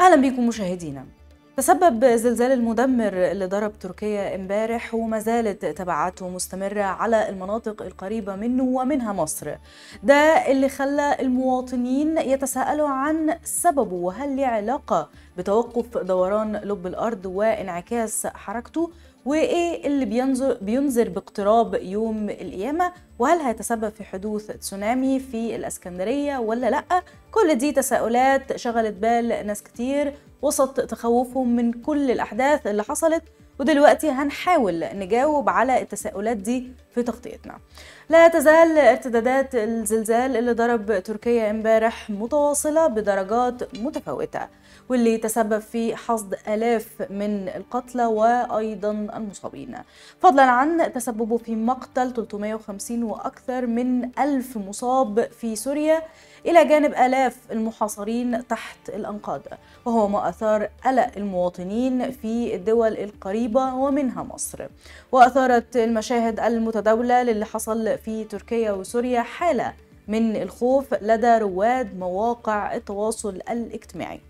أهلا بكم مشاهدينا. تسبب زلزال المدمر اللي ضرب تركيا امبارح وما زالت تبعاته مستمرة على المناطق القريبة منه ومنها مصر. ده اللي خلى المواطنين يتساءلوا عن سببه. وهل له علاقة بتوقف دوران لب الأرض وانعكاس حركته؟ وإيه اللي بينظر بينذر باقتراب يوم القيامة؟ وهل هيتسبب في حدوث تسونامي في الإسكندرية ولا لأ؟ كل دي تساؤلات شغلت بال ناس كتير وسط تخوفهم من كل الأحداث اللي حصلت. ودلوقتي هنحاول نجاوب على التساؤلات دي في تغطيتنا. لا تزال ارتدادات الزلزال اللي ضرب تركيا امبارح متواصلة بدرجات متفاوتة. واللي تسبب في حصد آلاف من القتلى وأيضا المصابين. فضلا عن تسببه في مقتل 350 وأكثر من ألف مصاب في سوريا إلى جانب آلاف المحاصرين تحت الأنقاض وهو ما أثار قلق المواطنين في الدول القريبة ومنها مصر. وأثارت المشاهد المتداولة للي حصل في تركيا وسوريا حالة من الخوف لدى رواد مواقع التواصل الاجتماعي.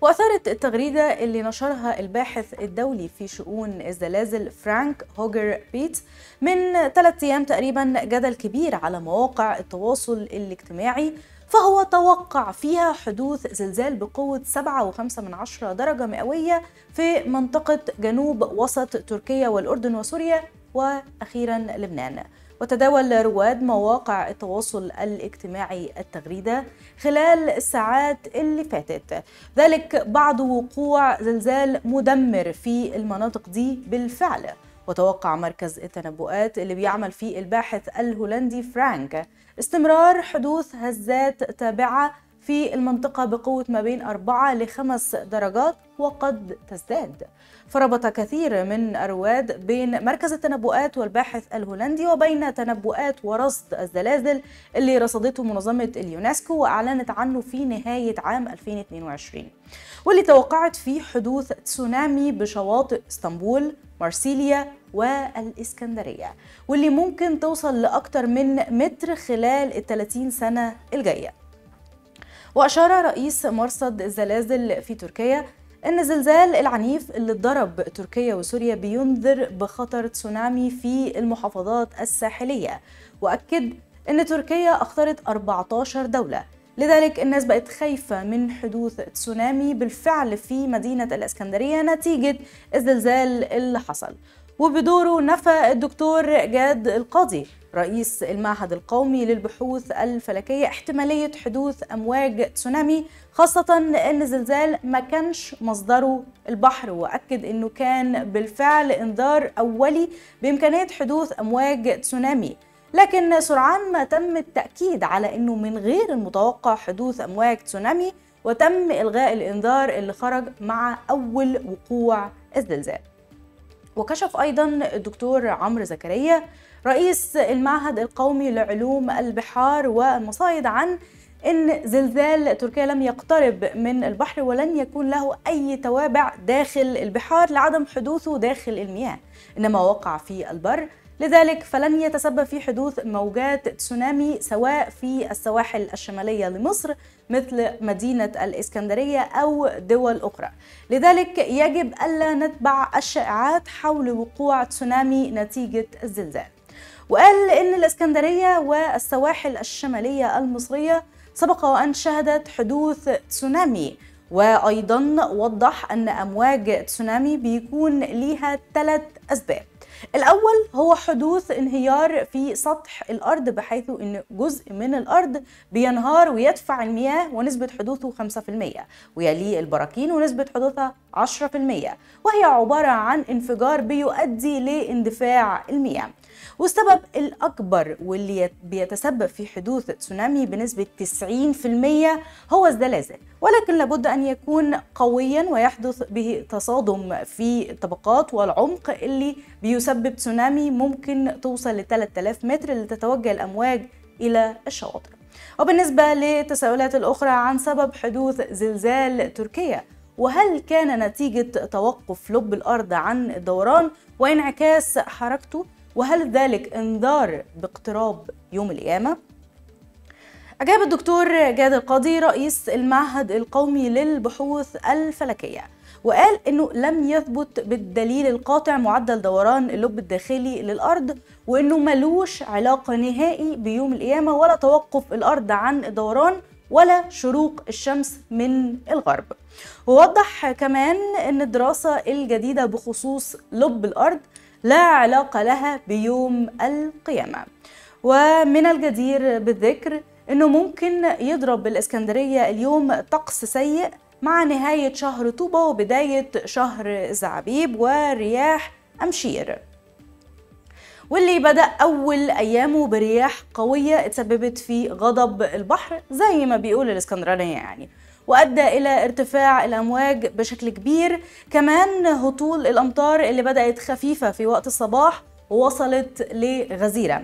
وأثارت التغريدة اللي نشرها الباحث الدولي في شؤون الزلازل فرانك هوجر بيت من ثلاثة أيام تقريبا جدل كبير على مواقع التواصل الاجتماعي فهو توقع فيها حدوث زلزال بقوة 7.5 من عشرة درجة مئوية في منطقة جنوب وسط تركيا والأردن وسوريا وأخيرا لبنان. وتداول رواد مواقع التواصل الاجتماعي التغريدة خلال الساعات اللي فاتت. ذلك بعد وقوع زلزال مدمر في المناطق دي بالفعل. وتوقع مركز التنبؤات اللي بيعمل فيه الباحث الهولندي فرانك استمرار حدوث هزات تابعة في المنطقة بقوة ما بين أربعة لخمس درجات وقد تزداد. فربط كثير من الرواد بين مركز التنبؤات والباحث الهولندي وبين تنبؤات ورصد الزلازل اللي رصدته منظمة اليونسكو وأعلنت عنه في نهاية عام 2022 واللي توقعت فيه حدوث تسونامي بشواطئ إسطنبول مارسيليا والإسكندرية واللي ممكن توصل لأكثر من متر خلال ال 30 سنة الجاية. وأشار رئيس مرصد الزلازل في تركيا أن الزلزال العنيف اللي ضرب تركيا وسوريا بينذر بخطر تسونامي في المحافظات الساحلية. وأكد أن تركيا أخطرت 14 دولة. لذلك الناس بقت خايفة من حدوث تسونامي بالفعل في مدينة الإسكندرية نتيجة الزلزال اللي حصل. وبدوره نفى الدكتور جاد القاضي رئيس المعهد القومي للبحوث الفلكية احتمالية حدوث أمواج تسونامي خاصة أن الزلزال ما كانش مصدره البحر. وأكد أنه كان بالفعل إنذار أولي بإمكانية حدوث أمواج تسونامي. لكن سرعان ما تم التأكيد على أنه من غير المتوقع حدوث أمواج تسونامي وتم إلغاء الإنذار اللي خرج مع أول وقوع الزلزال. وكشف أيضا الدكتور عمرو زكريا رئيس المعهد القومي لعلوم البحار والمصايد عن إن زلزال تركيا لم يقترب من البحر ولن يكون له أي توابع داخل البحار لعدم حدوثه داخل المياه. إنما وقع في البر لذلك فلن يتسبب في حدوث موجات تسونامي سواء في السواحل الشمالية لمصر مثل مدينة الإسكندرية أو دول أخرى. لذلك يجب ألا نتبع الشائعات حول وقوع تسونامي نتيجة الزلزال. وقال إن الإسكندرية والسواحل الشمالية المصرية سبق وأن شهدت حدوث تسونامي وأيضا وضح أن أمواج تسونامي بيكون ليها ثلاث أسباب. الأول هو حدوث انهيار في سطح الأرض بحيث أن جزء من الأرض بينهار ويدفع المياه ونسبة حدوثه 5% ويليه البراكين ونسبة حدوثها 10% وهي عبارة عن انفجار بيؤدي لاندفاع المياه. والسبب الأكبر واللي بيتسبب في حدوث تسونامي بنسبة 90% هو الزلازل ولكن لابد أن يكون قويا ويحدث به تصادم في الطبقات والعمق اللي بيسبب تسونامي ممكن توصل ل 3000 متر لتتوجه الأمواج إلى الشواطئ. وبالنسبة للتساؤلات الأخرى عن سبب حدوث زلزال تركيا وهل كان نتيجة توقف لب الأرض عن الدوران وانعكاس حركته وهل ذلك انذار باقتراب يوم القيامة؟ أجاب الدكتور جاد القاضي رئيس المعهد القومي للبحوث الفلكية وقال إنه لم يثبت بالدليل القاطع معدل دوران اللب الداخلي للأرض وإنه ملوش علاقة نهائي بيوم القيامة ولا توقف الأرض عن الدوران ولا شروق الشمس من الغرب. ووضح كمان إن الدراسة الجديدة بخصوص لب الأرض لا علاقة لها بيوم القيامة. ومن الجدير بالذكر إنه ممكن يضرب الإسكندرية اليوم طقس سيء مع نهاية شهر طوبة وبداية شهر زعابيب ورياح أمشير. واللي بدأ أول أيامه برياح قوية اتسببت في غضب البحر زي ما بيقول الإسكندرانية يعني. وأدى إلى ارتفاع الأمواج بشكل كبير. كمان هطول الأمطار اللي بدأت خفيفة في وقت الصباح ووصلت لغزيرة.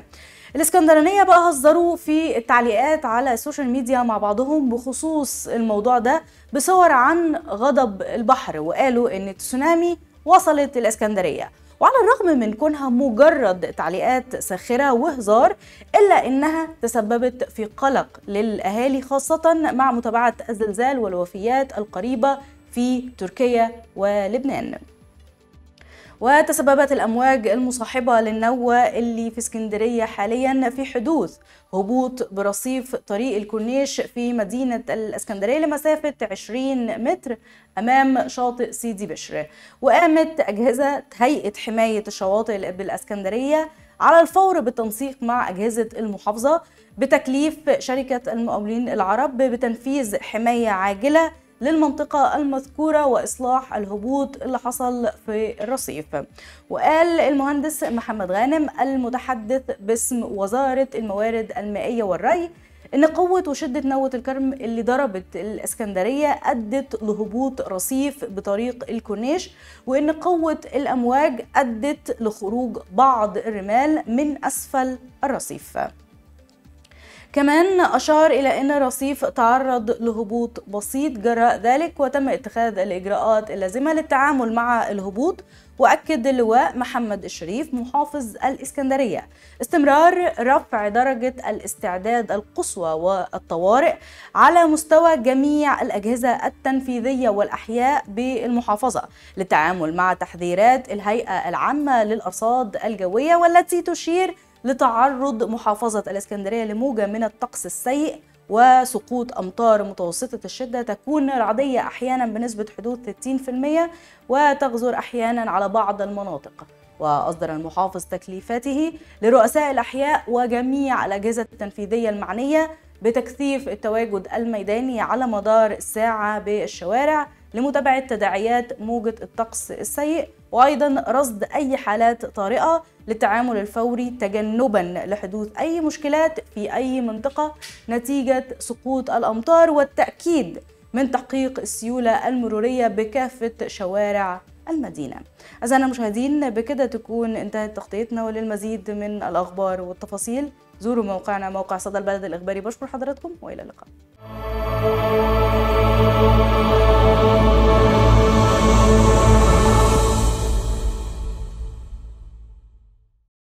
الإسكندرانية بقى هزروا في التعليقات على السوشيال ميديا مع بعضهم بخصوص الموضوع ده بصور عن غضب البحر وقالوا إن التسونامي وصلت الإسكندرية. وعلى الرغم من كونها مجرد تعليقات ساخرة وهزار إلا إنها تسببت في قلق للأهالي خاصة مع متابعة الزلزال والوفيات القريبة في تركيا ولبنان. وتسببت الأمواج المصاحبة للنوة اللي في اسكندرية حاليا في حدوث هبوط برصيف طريق الكورنيش في مدينة الإسكندرية لمسافة 20 متر أمام شاطئ سيدي بشر. وقامت أجهزة هيئة حماية الشواطئ بالإسكندرية على الفور بالتنسيق مع أجهزة المحافظة بتكليف شركة المقاولين العرب بتنفيذ حماية عاجلة للمنطقة المذكورة وإصلاح الهبوط اللي حصل في الرصيف. وقال المهندس محمد غانم المتحدث باسم وزارة الموارد المائية والري إن قوة وشدة نوة الكرم اللي ضربت الإسكندرية أدت لهبوط رصيف بطريق الكورنيش وإن قوة الأمواج أدت لخروج بعض الرمال من أسفل الرصيف. كمان أشار إلى أن الرصيف تعرض لهبوط بسيط جراء ذلك وتم اتخاذ الإجراءات اللازمة للتعامل مع الهبوط وأكد اللواء محمد الشريف محافظ الإسكندرية. استمرار رفع درجة الاستعداد القصوى والطوارئ على مستوى جميع الأجهزة التنفيذية والأحياء بالمحافظة للتعامل مع تحذيرات الهيئة العامة للأرصاد الجوية والتي تشير لتعرض محافظة الإسكندرية لموجة من الطقس السيء وسقوط أمطار متوسطة الشدة تكون رعدية أحيانا بنسبة حدود 60% وتغزر أحيانا على بعض المناطق. وأصدر المحافظ تكليفاته لرؤساء الأحياء وجميع الأجهزة التنفيذية المعنية بتكثيف التواجد الميداني على مدار الساعة بالشوارع لمتابعة تداعيات موجة الطقس السيء وأيضا رصد أي حالات طارئة للتعامل الفوري تجنبا لحدوث أي مشكلات في أي منطقة نتيجة سقوط الأمطار والتأكيد من تحقيق السيولة المرورية بكافة شوارع المدينة. أعزائنا المشاهدين بكده تكون انتهت تغطيتنا وللمزيد من الأخبار والتفاصيل زوروا موقعنا موقع صدى البلد الإخباري. بشكر حضراتكم وإلى اللقاء.